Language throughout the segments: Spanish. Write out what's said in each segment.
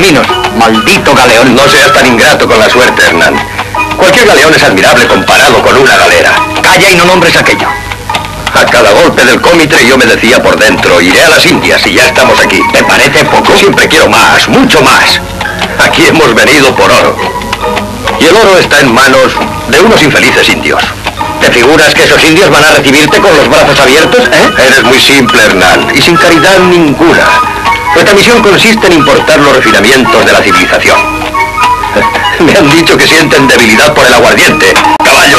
caminos. Maldito galeón. No seas tan ingrato con la suerte, Hernán. Cualquier galeón es admirable comparado con una galera. Calla y no nombres aquello. A cada golpe del cómitre yo me decía por dentro, iré a las Indias y ya estamos aquí. ¿Te parece poco? Siempre quiero más, mucho más. Aquí hemos venido por oro. Y el oro está en manos de unos infelices indios. ¿Te figuras que esos indios van a recibirte con los brazos abiertos, eh? Eres muy simple, Hernán, y sin caridad ninguna. Nuestra misión consiste en importar los refinamientos de la civilización. Me han dicho que sienten debilidad por el aguardiente. ¡Caballo!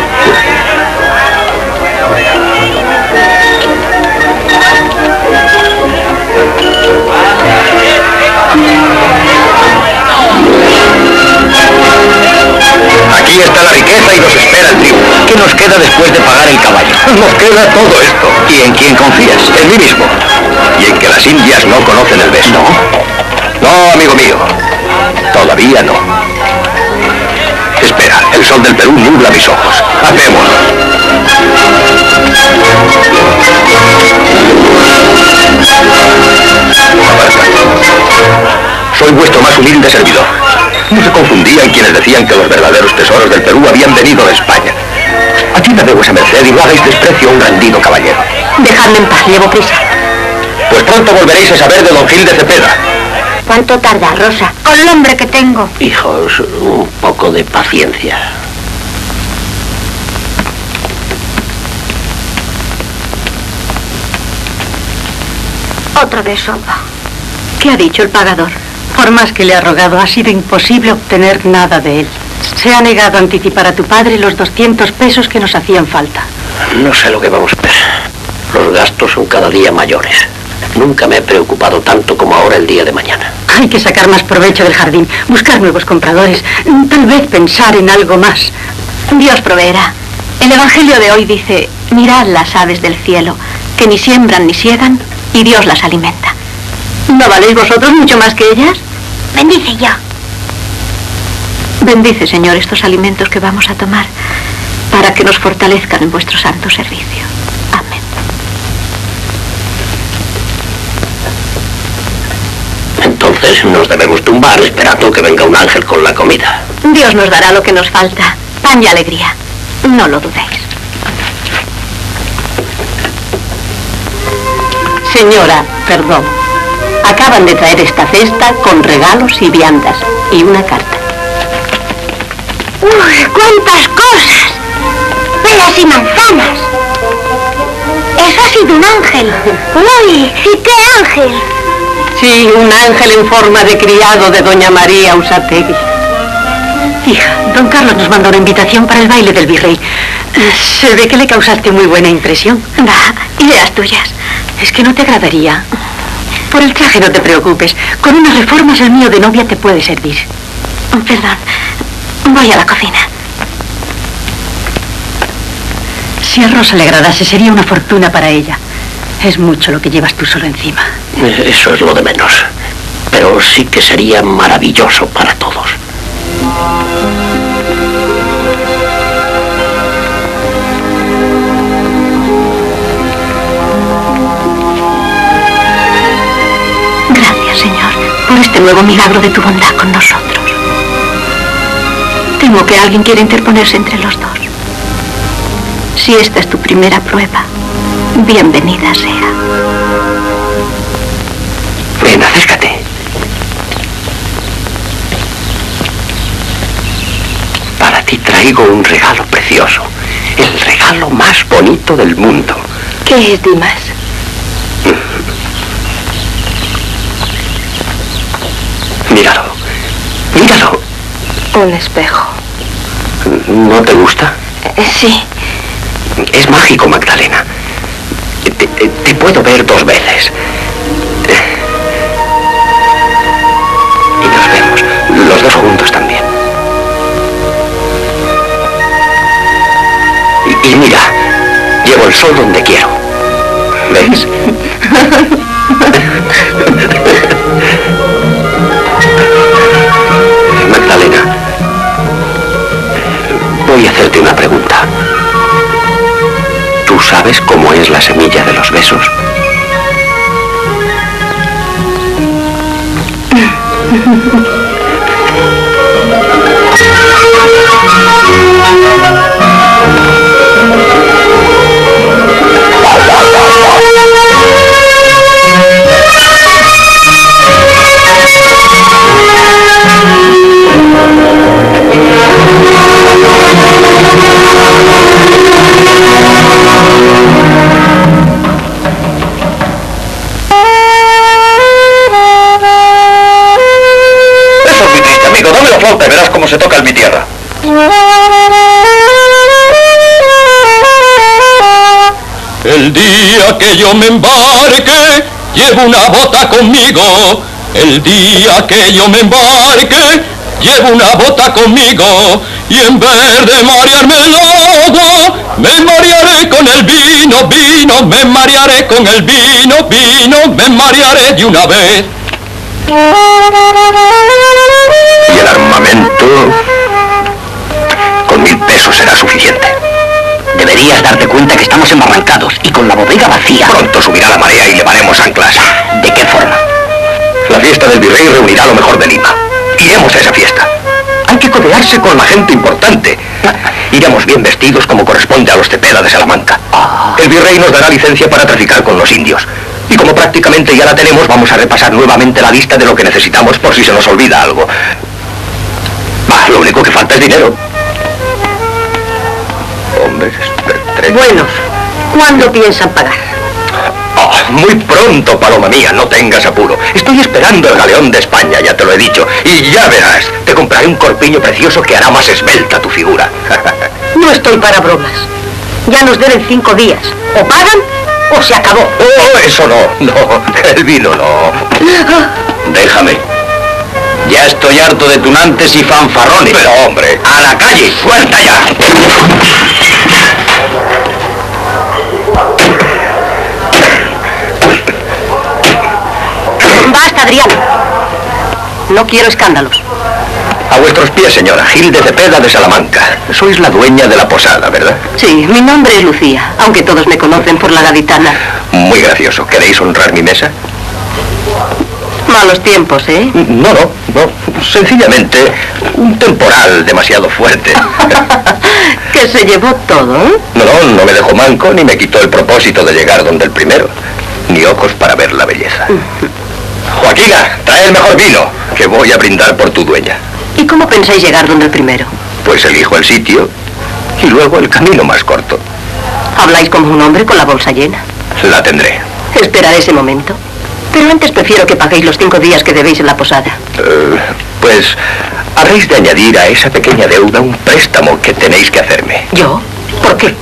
Aquí está la riqueza y nos espera el triunfo. ¿Qué nos queda después de pagar el caballo? Nos queda todo esto. ¿Y en quién confías? En mí mismo. Y en que las indias no conocen el beso. ¿No? No, amigo mío. Todavía no. Espera, el sol del Perú nubla mis ojos. Hacémoslo. Soy vuestro más humilde servidor. No se confundían quienes decían que los verdaderos tesoros del Perú habían venido de España. A ti me debo esa merced y no hagáis desprecio a un rendido caballero. Dejadme en paz, llevo prisa. Pues pronto volveréis a saber de don Gil de Cepeda. ¿Cuánto tarda, Rosa? Con el hombre que tengo. Hijos, un poco de paciencia. Otra vez sopa. ¿Qué ha dicho el pagador? Por más que le ha rogado, ha sido imposible obtener nada de él. Se ha negado a anticipar a tu padre los 200 pesos que nos hacían falta. No sé lo que vamos a hacer. Los gastos son cada día mayores. Nunca me he preocupado tanto como ahora el día de mañana. Hay que sacar más provecho del jardín, buscar nuevos compradores, tal vez pensar en algo más. Dios proveerá. El Evangelio de hoy dice, mirad las aves del cielo, que ni siembran ni siegan, y Dios las alimenta. ¿No valéis vosotros mucho más que ellas? Bendice yo. Bendice, Señor, estos alimentos que vamos a tomar para que nos fortalezcan en vuestro santo servicio. Amén. Entonces nos debemos tumbar esperando que venga un ángel con la comida. Dios nos dará lo que nos falta. Pan y alegría. No lo dudéis. Señora, perdón. Acaban de traer esta cesta con regalos y viandas y una carta. ¡Uy, cuántas cosas! Peras y manzanas. Eso ha sido un ángel. ¡Uy! ¿Y qué ángel? Sí, un ángel en forma de criado de doña María Usategui. Hija, don Carlos nos mandó una invitación para el baile del virrey. Se ve que le causaste muy buena impresión. Va, ideas tuyas. Es que no te agradaría. Por el traje no te preocupes. Con unas reformas el mío de novia te puede servir. Perdón. Voy a la cocina. Si a Rosa le agradase, sería una fortuna para ella. Es mucho lo que llevas tú solo encima. Eso es lo de menos. Pero sí que sería maravilloso para todos. Nuevo milagro de tu bondad con nosotros. Temo que alguien quiera interponerse entre los dos. Si esta es tu primera prueba, bienvenida sea. Ven, acércate. Para ti traigo un regalo precioso. El regalo más bonito del mundo. ¿Qué es, Dimas? Míralo. Míralo. Un espejo. ¿No te gusta? Eh, sí. Es mágico, Magdalena. Te, te puedo ver dos veces. Y nos vemos, los dos juntos también. Y, y mira, llevo el sol donde quiero. ¿Ves? voy hacerte una pregunta. ¿Tú sabes cómo es la semilla de los besos? Dame la flauta y verás cómo se toca en mi tierra. El día que yo me embarque, llevo una bota conmigo. El día que yo me embarque, llevo una bota conmigo. Y en vez de marearme el agua, me marearé con el vino, vino, me marearé con el vino, vino, me marearé de una vez. Y el armamento... Con mil pesos será suficiente. Deberías darte cuenta que estamos embarrancados y con la bodega vacía. Pronto subirá la marea y llevaremos anclas. ¿De qué forma? La fiesta del virrey reunirá lo mejor de Lima. Iremos a esa fiesta. Hay que codearse con la gente importante. Iremos bien vestidos como corresponde a los Cepeda de Salamanca. El virrey nos dará licencia para traficar con los indios. Y como prácticamente ya la tenemos, vamos a repasar nuevamente la lista de lo que necesitamos por si se nos olvida algo. Bah, lo único que falta es dinero. Hombre, tres... Bueno, ¿cuándo piensan pagar? Oh, muy pronto, paloma mía, no tengas apuro. Estoy esperando el galeón de España, ya te lo he dicho. Y ya verás, te compraré un corpiño precioso que hará más esbelta tu figura. No estoy para bromas. Ya nos deben cinco días. O pagan o se acabó. oh, eso no, no, el vino no. Déjame. Ya estoy harto de tunantes y fanfarrones. Pero hombre, a la calle, suelta ya. Basta, Adrián. No quiero escándalos. A vuestros pies, señora, Gil de Cepeda de Salamanca. Sois la dueña de la posada, ¿verdad? Sí, mi nombre es Lucía, aunque todos me conocen por la gaditana. Muy gracioso. ¿Queréis honrar mi mesa? Malos tiempos, ¿eh? No, no, no. Sencillamente, un temporal demasiado fuerte. que se llevó todo, ¿eh? No, no, no me dejó manco ni me quitó el propósito de llegar donde el primero. Ni ojos para ver la belleza. Joaquina, trae el mejor vino, que voy a brindar por tu dueña. ¿Y cómo pensáis llegar donde el primero? Pues elijo el sitio y luego el camino más corto. Habláis como un hombre con la bolsa llena. La tendré. Esperaré ese momento. Pero antes prefiero que paguéis los cinco días que debéis en la posada. Eh, pues habréis de añadir a esa pequeña deuda un préstamo que tenéis que hacerme. ¿Yo? ¿Por qué?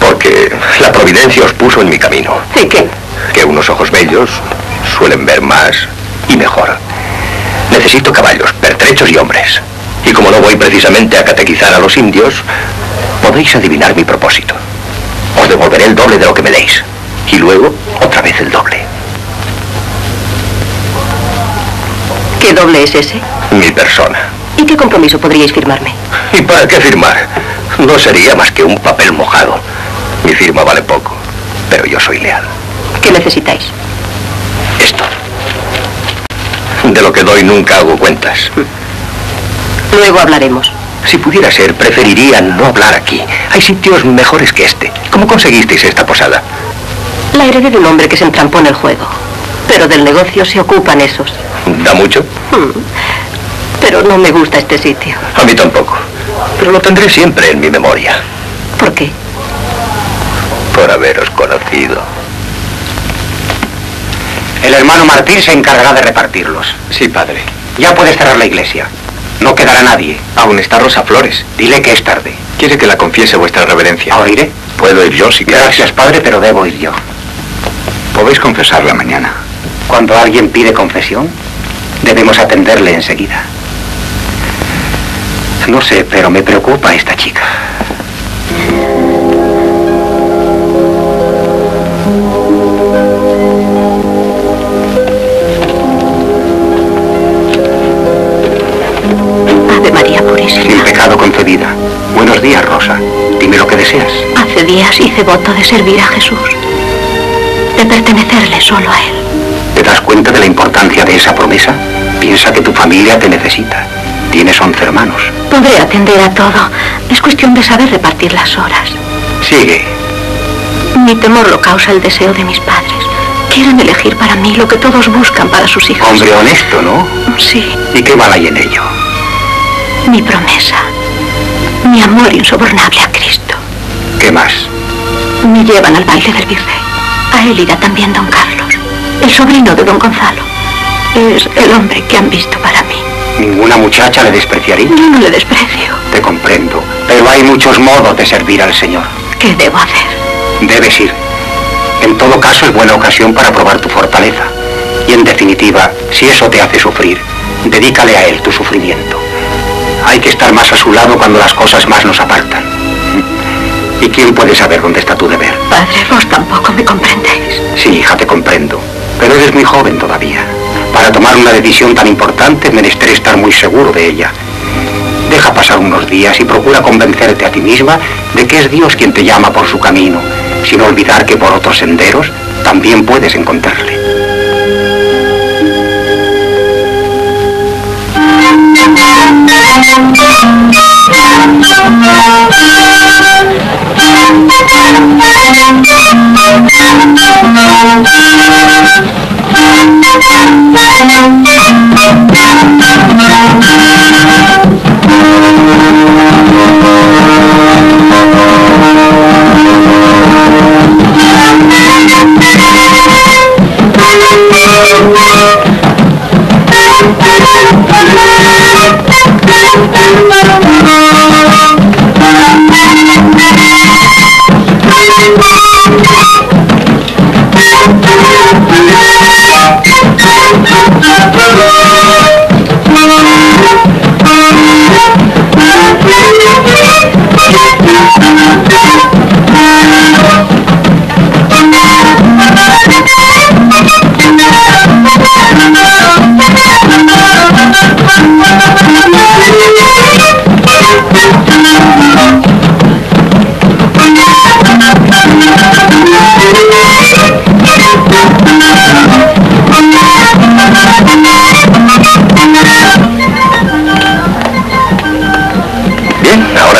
Porque la providencia os puso en mi camino. ¿Y qué? Que unos ojos bellos suelen ver más y mejor. Necesito caballos, pertrechos y hombres. Y como no voy precisamente a catequizar a los indios, podéis adivinar mi propósito. Os devolveré el doble de lo que me deis. Y luego, otra vez el doble. ¿Qué doble es ese? Mi persona. ¿Y qué compromiso podríais firmarme? ¿Y para qué firmar? No sería más que un papel mojado. Mi firma vale poco, pero yo soy leal. ¿Qué necesitáis? Esto. De lo que doy nunca hago cuentas. Luego hablaremos. Si pudiera ser, preferiría no hablar aquí. Hay sitios mejores que este. ¿Cómo conseguisteis esta posada? La heredé de un hombre que se entrampó en el juego. Pero del negocio se ocupan esos. ¿Da mucho? Hmm. Pero no me gusta este sitio. A mí tampoco. Pero lo tendré siempre en mi memoria. ¿Por qué? Por haberos conocido. El hermano Martín se encargará de repartirlos. Sí, padre. Ya puedes cerrar la iglesia. No quedará nadie. Aún está Rosa Flores. Dile que es tarde. ¿Quiere que la confiese vuestra reverencia? Ahora iré. Puedo ir yo si quieres. Gracias, padre, pero debo ir yo. Podéis confesarla mañana. Cuando alguien pide confesión, debemos atenderle enseguida. No sé, pero me preocupa esta chica. Concebida. Buenos días, Rosa. Dime lo que deseas. Hace días hice voto de servir a Jesús, de pertenecerle solo a Él. ¿Te das cuenta de la importancia de esa promesa? Piensa que tu familia te necesita. Tienes 11 hermanos. Podré atender a todo. Es cuestión de saber repartir las horas. Sigue. Mi temor lo causa el deseo de mis padres. Quieren elegir para mí lo que todos buscan para sus hijos. Hombre honesto, ¿no? Sí, ¿Y qué mal hay en ello? mi promesa. Mi amor insobornable a Cristo. ¿Qué más? Me llevan al baile del virrey. A él irá también don Carlos, el sobrino de don Gonzalo. Es el hombre que han visto para mí. ¿Ninguna muchacha le despreciaría? Yo no le desprecio. Te comprendo. Pero hay muchos modos de servir al Señor. ¿Qué debo hacer? Debes ir. En todo caso es buena ocasión para probar tu fortaleza. Y en definitiva, si eso te hace sufrir, dedícale a Él tu sufrimiento. Hay que estar más a su lado cuando las cosas más nos apartan. ¿Y quién puede saber dónde está tu deber? Padre, vos tampoco me comprendéis. Sí, hija, te comprendo. Pero eres muy joven todavía. Para tomar una decisión tan importante, es menester estar muy seguro de ella. Deja pasar unos días y procura convencerte a ti misma de que es Dios quien te llama por su camino, sin olvidar que por otros senderos también puedes encontrarle. Bien,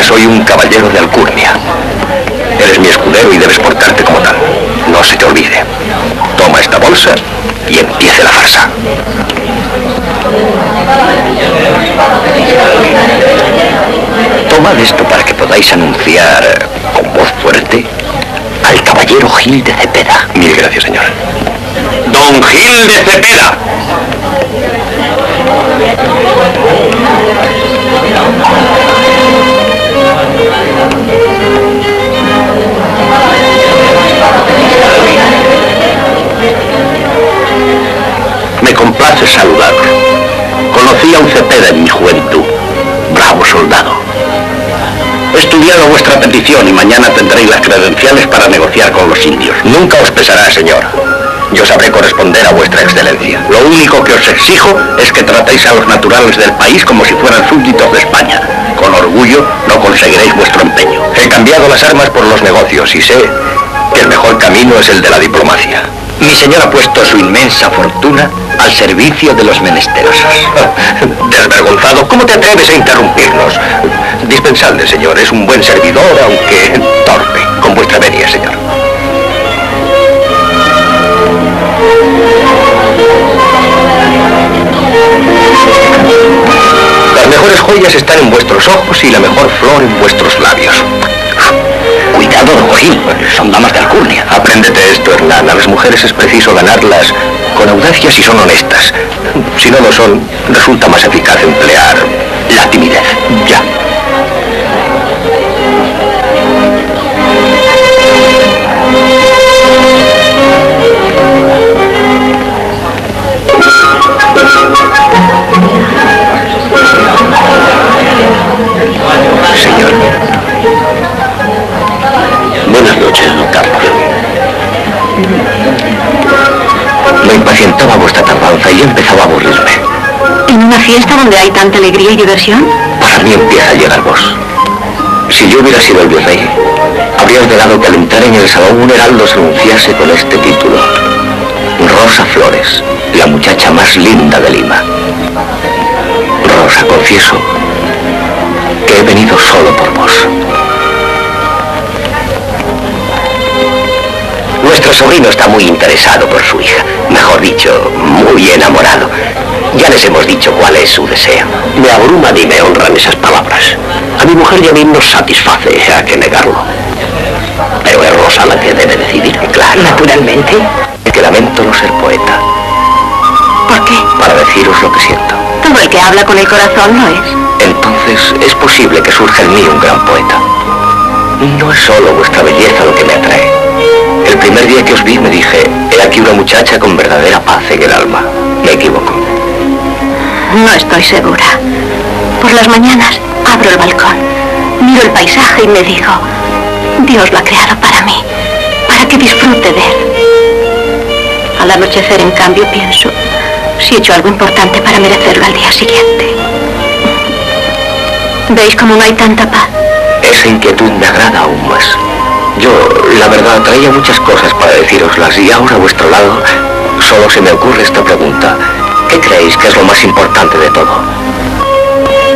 soy un caballero de Alcurnia. Eres mi escudero y debes portarte como tal. No se te olvide. Toma esta bolsa y empiece la farsa. Tomad esto para que podáis anunciar con voz fuerte al caballero Gil de Cepeda. Mil gracias, señor. Don Gil de Cepeda. Complace saludar. Conocí a un Cepeda en mi juventud. Bravo soldado. He estudiado vuestra petición y mañana tendréis las credenciales para negociar con los indios. Nunca os pesará, señor. Yo sabré corresponder a vuestra excelencia. Lo único que os exijo es que tratéis a los naturales del país como si fueran súbditos de España. Con orgullo no conseguiréis vuestro empeño. He cambiado las armas por los negocios y sé que el mejor camino es el de la diplomacia. Mi señor ha puesto su inmensa fortuna al servicio de los menesterosos. Desvergonzado, ¿cómo te atreves a interrumpirnos? Dispensadle, señor, es un buen servidor, aunque torpe. Con vuestra venia, señor. Las mejores joyas están en vuestros ojos y la mejor flor en vuestros labios. Cuidado, Gil, son damas de alcurnia. Apréndete esto, Hernán. A las mujeres es preciso ganarlas con audacia si son honestas. Si no lo son, resulta más eficaz emplear la timidez. Ya. Vuestra tardanza y yo empezaba a aburrirme. ¿En una fiesta donde hay tanta alegría y diversión? Para mí empieza a llegar vos. Si yo hubiera sido el virrey, habría ordenado que al entrar en el salón un heraldo se anunciase con este título. Rosa Flores, la muchacha más linda de Lima. Rosa, confieso que he venido solo por vos. Nuestro sobrino está muy interesado por su hija. Mejor dicho, muy enamorado. Ya les hemos dicho cuál es su deseo. Me abruma y me honran esas palabras. A mi mujer y a mí nos satisface, hay que negarlo. Pero es Rosa la que debe decidir. Claro. Naturalmente. Es que lamento no ser poeta ¿Por qué? para deciros lo que siento. Todo el que habla con el corazón no es. Entonces es posible que surja en mí un gran poeta. No es solo vuestra belleza lo que me atrae. El primer día que os vi me dije, he aquí una muchacha con verdadera paz en el alma. Me equivoco. No estoy segura. Por las mañanas abro el balcón, miro el paisaje y me digo, Dios lo ha creado para mí, para que disfrute de él. Al anochecer, en cambio, pienso si he hecho algo importante para merecerlo al día siguiente. ¿Veis cómo no hay tanta paz? Esa inquietud me agrada aún más. Yo, la verdad, traía muchas cosas para deciroslas y ahora a vuestro lado solo se me ocurre esta pregunta. ¿Qué creéis que es lo más importante de todo?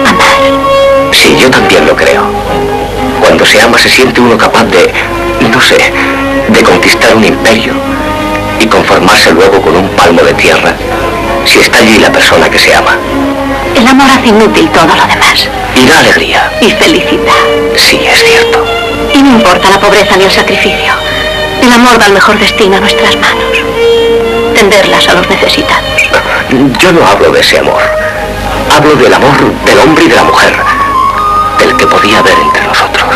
Amar. Sí, yo también lo creo. Cuando se ama se siente uno capaz de, no sé, de conquistar un imperio y conformarse luego con un palmo de tierra si está allí la persona que se ama. El amor hace inútil todo lo demás. Y da alegría. Y felicidad. Sí, es cierto. Y no importa la pobreza ni el sacrificio. El amor da el mejor destino a nuestras manos. Tenderlas a los necesitados. Yo no hablo de ese amor. Hablo del amor del hombre y de la mujer. Del que podía haber entre nosotros.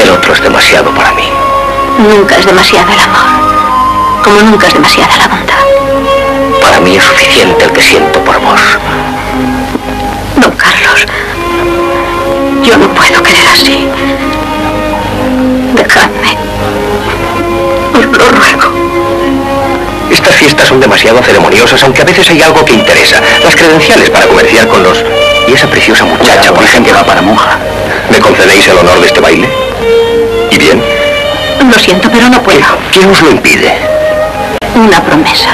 El otro es demasiado para mí. Nunca es demasiado el amor. Como nunca es demasiada la bondad. Para mí es suficiente el que siento por vos. Don Carlos, yo no puedo querer así. Dejadme. Os lo ruego. Estas fiestas son demasiado ceremoniosas, aunque a veces hay algo que interesa. Las credenciales para comerciar con los... Y esa preciosa muchacha, por ejemplo, va para monja. ¿Me concedéis el honor de este baile? ¿Y bien? Lo siento, pero no puedo. ¿Quién os lo impide? Una promesa.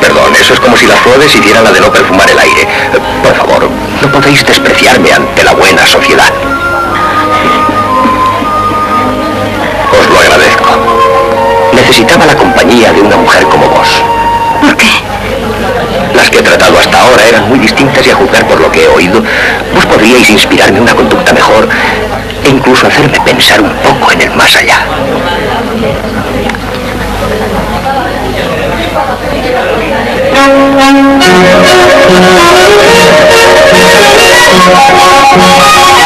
Perdón, eso es como si las flores hicieran la de no perfumar el aire. Por favor, no podéis despreciarme ante la buena sociedad. Necesitaba la compañía de una mujer como vos. ¿Por qué? Las que he tratado hasta ahora eran muy distintas y a juzgar por lo que he oído, vos podríais inspirarme una conducta mejor e incluso hacerme pensar un poco en el más allá.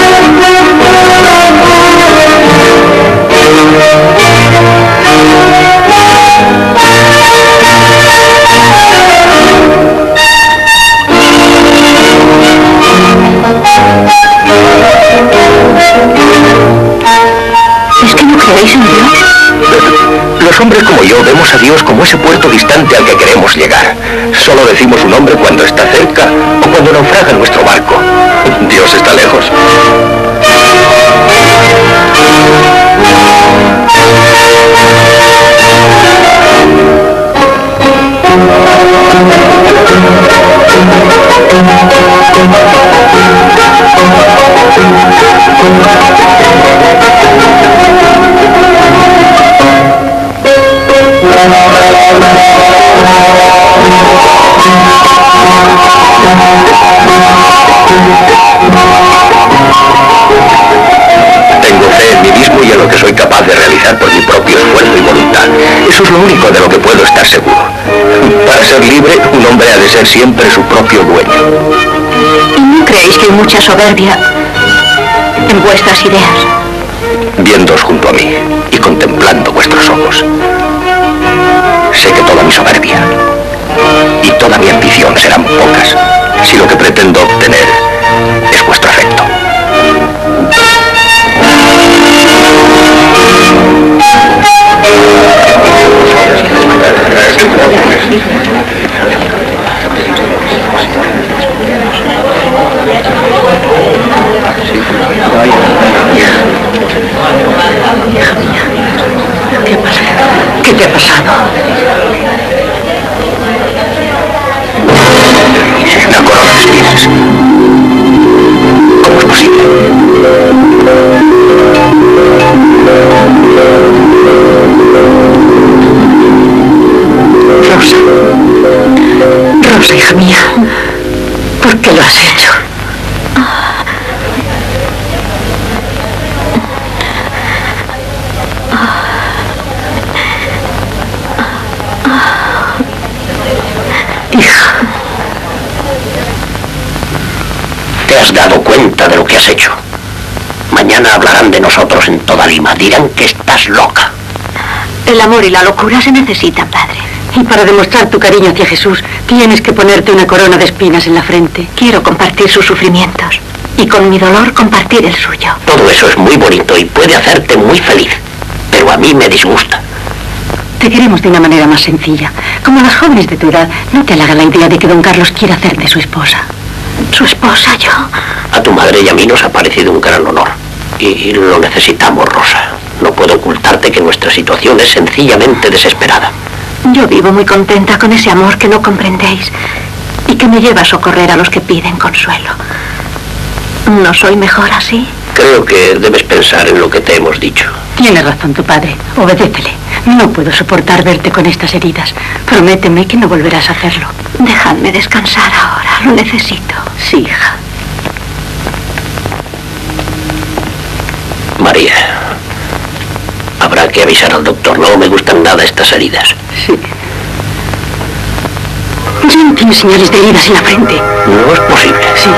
¿Es Dios como ese puerto distante al que queremos llegar. Solo decimos un nombre cuando está cerca o cuando naufraga nuestro barco. Dios está lejos. Tengo fe en mí mismo y en lo que soy capaz de realizar por mi propio esfuerzo y voluntad. Eso es lo único de lo que puedo estar seguro. Para ser libre, un hombre ha de ser siempre su propio dueño. ¿Y no creéis que hay mucha soberbia en vuestras ideas? Viéndoos junto a mí y contemplando vuestros ojos, sé que toda mi soberbia y toda mi ambición serán pocas si lo que pretendo obtener es vuestro afecto. ¿Qué ¿Qué te ha pasado? Una corona de espinas. ¿Cómo es posible? Rosa. Rosa, hija mía. ¿Por qué lo has hecho? ¿Te has dado cuenta de lo que has hecho? Mañana hablarán de nosotros en toda Lima. Dirán que estás loca. el amor y la locura se necesitan, padre. Y para demostrar tu cariño hacia Jesús, tienes que ponerte una corona de espinas en la frente. Quiero compartir sus sufrimientos y con mi dolor compartir el suyo. Todo eso es muy bonito y puede hacerte muy feliz. Pero a mí me disgusta. Te queremos de una manera más sencilla. Como las jóvenes de tu edad, no te halaga la idea de que don Carlos quiera hacerte su esposa. ¿Su esposa, yo? A tu madre y a mí nos ha parecido un gran honor. Y lo necesitamos, Rosa. No puedo ocultarte que nuestra situación es sencillamente desesperada. Yo vivo muy contenta con ese amor que no comprendéis y que me lleva a socorrer a los que piden consuelo. ¿No soy mejor así? Creo que debes pensar en lo que te hemos dicho. Tiene razón tu padre. Obedécele. No puedo soportar verte con estas heridas. Prométeme que no volverás a hacerlo. Dejadme descansar ahora. Lo necesito. Sí, hija. María, habrá que avisar al doctor. No me gustan nada estas heridas. Sí. Jim tiene señales de heridas en la frente. No es posible. Sí.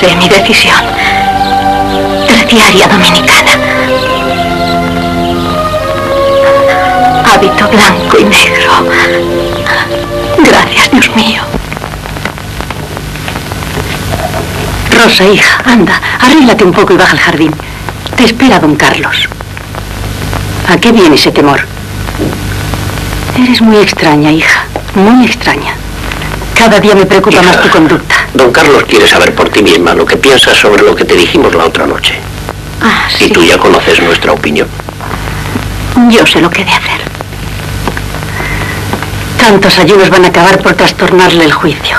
Sé mi decisión. Terciaria dominicana. Hábito blanco y negro. Gracias, Dios mío. Rosa, hija, anda, arréglate un poco y baja al jardín. Te espera don Carlos. ¿A qué viene ese temor? Eres muy extraña, hija. Muy extraña. Cada día me preocupa más tu conducta. Don Carlos quiere saber por ti misma lo que piensas sobre lo que te dijimos la otra noche. Ah, sí. Y tú ya conoces nuestra opinión. Yo sé lo que he de hacer. Tantos ayunos van a acabar por trastornarle el juicio.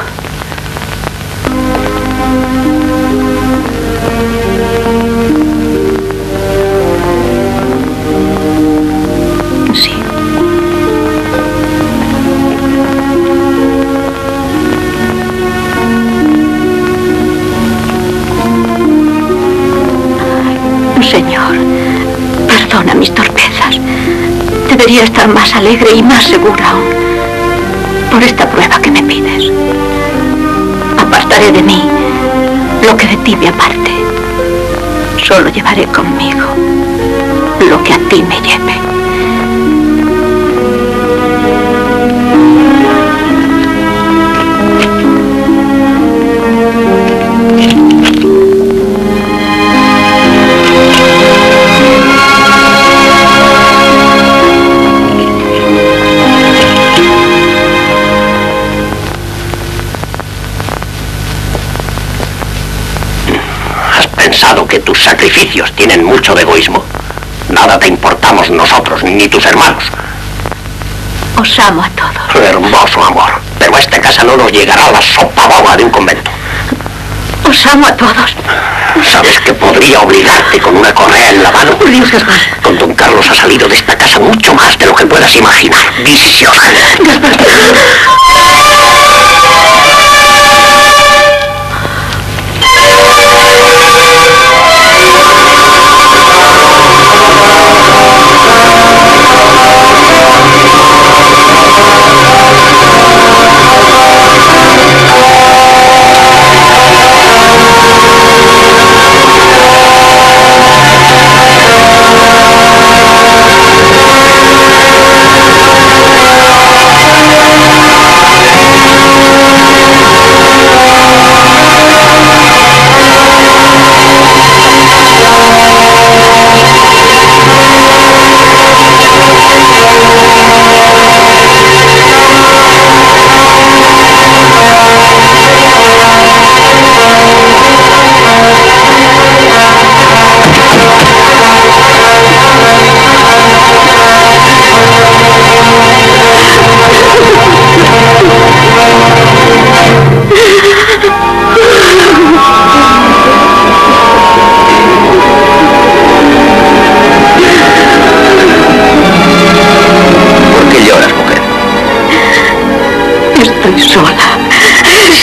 Estar más alegre y más segura aún por esta prueba que me pides. Apartaré de mí lo que de ti me aparte. Solo llevaré conmigo lo que a ti me lleve. ¿Has pensado que tus sacrificios tienen mucho de egoísmo? Nada te importamos nosotros, ni tus hermanos. Os amo a todos. Hermoso amor. Pero a esta casa no nos llegará la sopa boba de un convento. Os amo a todos. ¿Sabes que podría obligarte con una correa en la mano? Dios, Gaspar. Con don Carlos ha salido de esta casa mucho más de lo que puedas imaginar. Viciosa. ¿Por qué lloras, mujer? Estoy sola.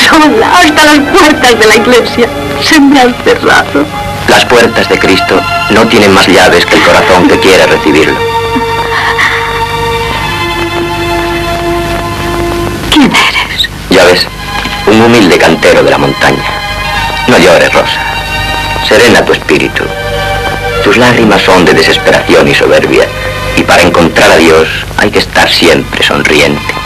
Sola. Hasta las puertas de la iglesia se me han cerrado. Las puertas de Cristo no tienen más llaves que el corazón que quiere recibirlo. ¿Quién eres? Ya ves, un humilde cantero de la montaña. No llores, Rosa. Serena tu espíritu. Tus lágrimas son de desesperación y soberbia, y para encontrar a Dios hay que estar siempre sonriente.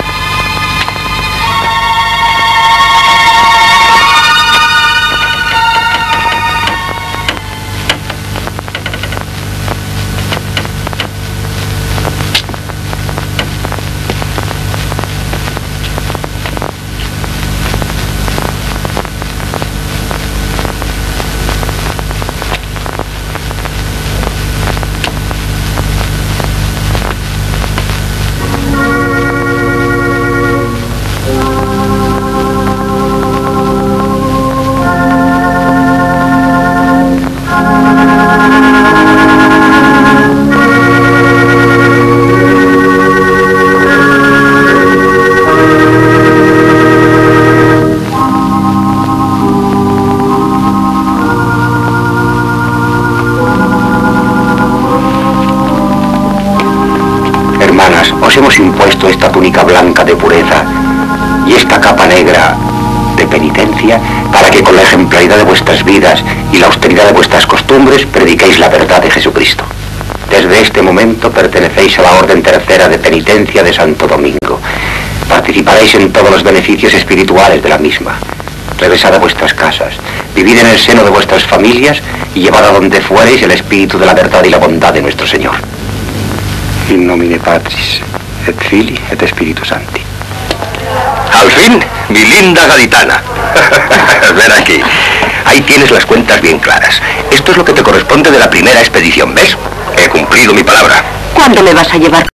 De vuestras vidas y la austeridad de vuestras costumbres prediquéis la verdad de Jesucristo. Desde este momento pertenecéis a la Orden Tercera de Penitencia de Santo Domingo. Participaréis en todos los beneficios espirituales de la misma. Regresad a vuestras casas, vivid en el seno de vuestras familias y llevad a donde fuereis el espíritu de la verdad y la bondad de nuestro Señor. In nomine Patris, et Filii, et Spiritus Sancti. Al fin, mi linda gaditana. Ven aquí. Ahí tienes las cuentas bien claras. Esto es lo que te corresponde de la primera expedición, ¿ves? He cumplido mi palabra. ¿Cuándo me vas a llevar